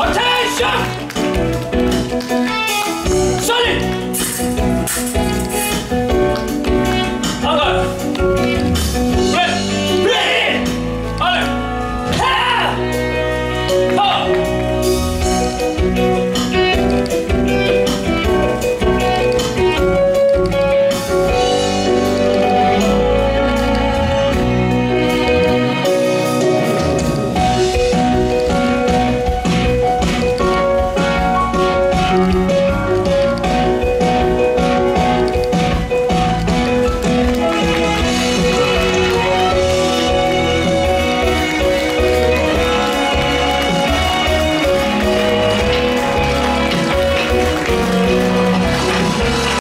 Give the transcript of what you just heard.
어텐션!